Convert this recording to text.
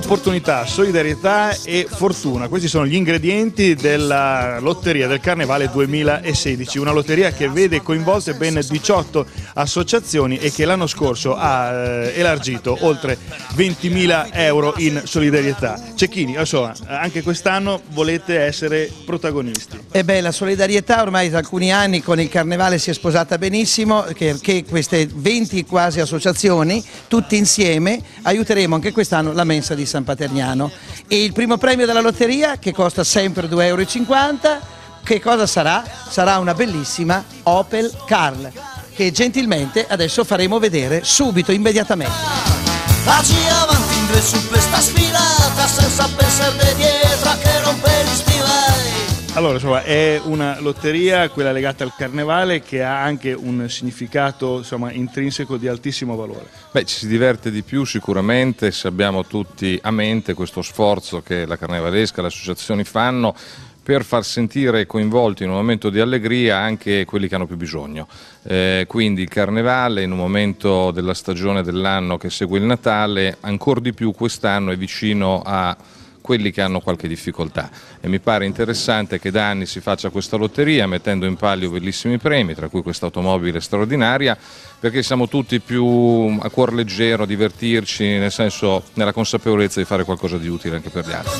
opportunità, solidarietà e fortuna. Questi sono gli ingredienti della lotteria del Carnevale 2016, una lotteria che vede coinvolte ben 18 associazioni e che l'anno scorso ha eh, elargito oltre 20.000 euro in solidarietà. Cecchini, insomma, anche quest'anno volete essere protagonisti. E beh, la solidarietà ormai da alcuni anni con il Carnevale si è sposata benissimo, perché queste 20 quasi associazioni, tutti insieme, aiuteremo anche quest'anno la mensa di San Paterniano. E il primo premio della lotteria, che costa sempre 2,50 euro, che cosa sarà? Sarà una bellissima Opel Carl, che gentilmente adesso faremo vedere subito, immediatamente. Avanti in su questa sfilata senza pensare dietro Allora, insomma, è una lotteria, quella legata al carnevale, che ha anche un significato insomma, intrinseco di altissimo valore. Beh, ci si diverte di più sicuramente se abbiamo tutti a mente questo sforzo che la carnevalesca, le associazioni fanno per far sentire coinvolti in un momento di allegria anche quelli che hanno più bisogno. Eh, quindi il carnevale in un momento della stagione dell'anno che segue il Natale, ancora di più quest'anno è vicino a quelli che hanno qualche difficoltà e mi pare interessante che da anni si faccia questa lotteria mettendo in palio bellissimi premi, tra cui questa automobile straordinaria, perché siamo tutti più a cuor leggero a divertirci, nel senso nella consapevolezza di fare qualcosa di utile anche per gli altri.